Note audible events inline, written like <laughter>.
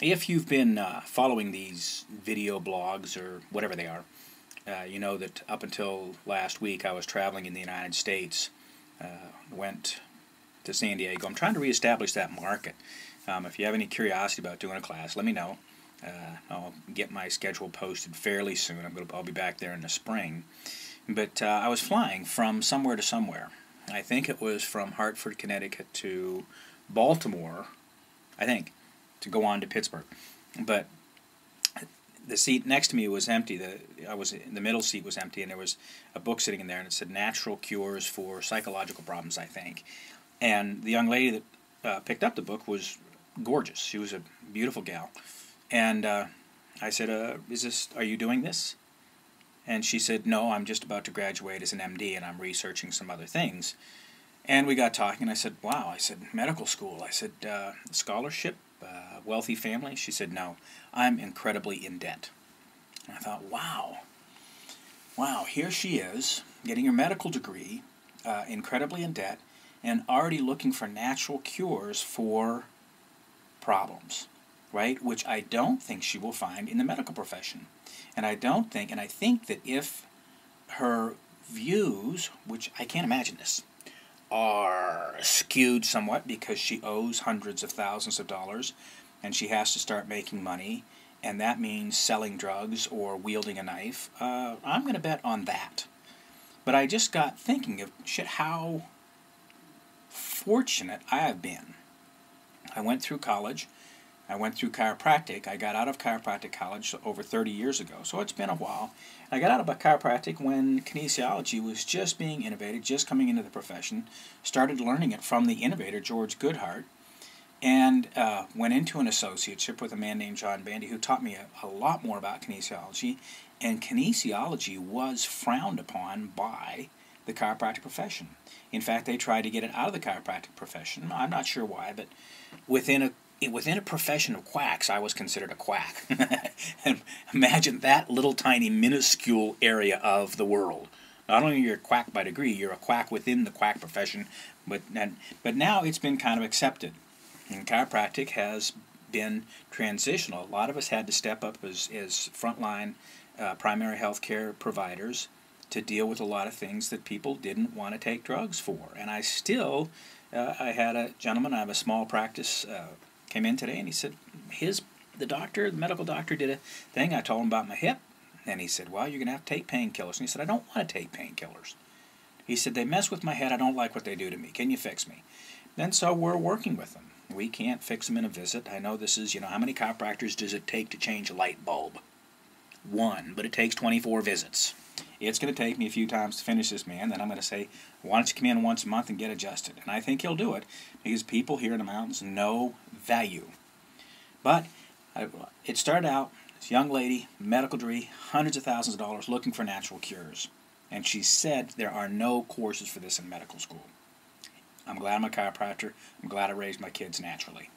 if you've been uh, following these video blogs or whatever they are, uh, you know that up until last week I was traveling in the United States. Uh, went to San Diego. I'm trying to reestablish that market. Um, if you have any curiosity about doing a class, let me know. Uh, I'll get my schedule posted fairly soon. I'm gonna, I'll be back there in the spring. But uh, I was flying from somewhere to somewhere. I think it was from Hartford, Connecticut to Baltimore, I think, to go on to Pittsburgh. But the seat next to me was empty. The I was the middle seat was empty, and there was a book sitting in there, and it said "Natural Cures for Psychological Problems." I think, and the young lady that uh, picked up the book was gorgeous. She was a beautiful gal, and uh, I said, uh, "Is this? Are you doing this?" And she said, "No, I'm just about to graduate as an MD, and I'm researching some other things." And we got talking. And I said, "Wow!" I said, "Medical school." I said, uh, "Scholarship, uh, wealthy family." She said, "No, I'm incredibly in debt." And I thought, "Wow, wow! Here she is, getting her medical degree, uh, incredibly in debt, and already looking for natural cures for problems, right? Which I don't think she will find in the medical profession. And I don't think, and I think that if her views, which I can't imagine this, are skewed somewhat because she owes hundreds of thousands of dollars and she has to start making money, and that means selling drugs or wielding a knife, uh, I'm going to bet on that. But I just got thinking of shit, how fortunate I have been. I went through college. I went through chiropractic. I got out of chiropractic college over 30 years ago, so it's been a while. I got out of chiropractic when kinesiology was just being innovated, just coming into the profession. Started learning it from the innovator, George Goodheart, and uh, went into an associateship with a man named John Bandy who taught me a, a lot more about kinesiology. And kinesiology was frowned upon by the chiropractic profession. In fact, they tried to get it out of the chiropractic profession. I'm not sure why, but within a within a profession of quacks, I was considered a quack. <laughs> imagine that little tiny minuscule area of the world. Not only are you're a quack by degree, you're a quack within the quack profession, but and, but now it's been kind of accepted. And chiropractic has been transitional. A lot of us had to step up as, as frontline uh, primary health care providers to deal with a lot of things that people didn't want to take drugs for. And I still, uh, I had a gentleman, I have a small practice, uh, came in today and he said, his, the doctor, the medical doctor did a thing. I told him about my hip. And he said, well, you're going to have to take painkillers. And he said, I don't want to take painkillers. He said, they mess with my head. I don't like what they do to me. Can you fix me? And so we're working with them. We can't fix them in a visit. I know this is, you know, how many chiropractors does it take to change a light bulb? One, but it takes 24 visits. It's going to take me a few times to finish this man. Then I'm going to say, why don't you come in once a month and get adjusted? And I think he'll do it because people here in the mountains know value. But I, it started out, this young lady, medical degree, hundreds of thousands of dollars looking for natural cures. And she said there are no courses for this in medical school. I'm glad I'm a chiropractor. I'm glad I raised my kids naturally.